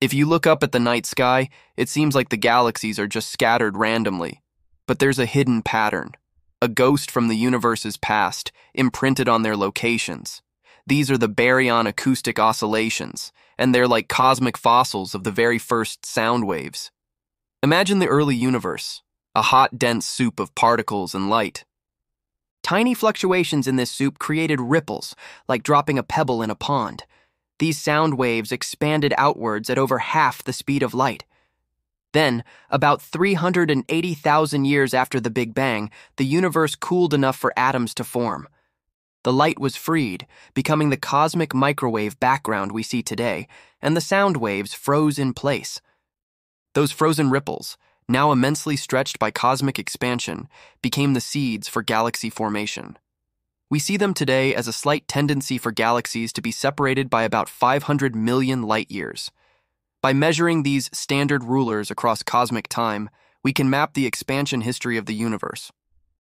If you look up at the night sky, it seems like the galaxies are just scattered randomly. But there's a hidden pattern, a ghost from the universe's past, imprinted on their locations. These are the baryon acoustic oscillations, and they're like cosmic fossils of the very first sound waves. Imagine the early universe, a hot, dense soup of particles and light. Tiny fluctuations in this soup created ripples, like dropping a pebble in a pond. These sound waves expanded outwards at over half the speed of light. Then, about 380,000 years after the Big Bang, the universe cooled enough for atoms to form. The light was freed, becoming the cosmic microwave background we see today, and the sound waves froze in place. Those frozen ripples, now immensely stretched by cosmic expansion, became the seeds for galaxy formation. We see them today as a slight tendency for galaxies to be separated by about 500 million light years. By measuring these standard rulers across cosmic time, we can map the expansion history of the universe.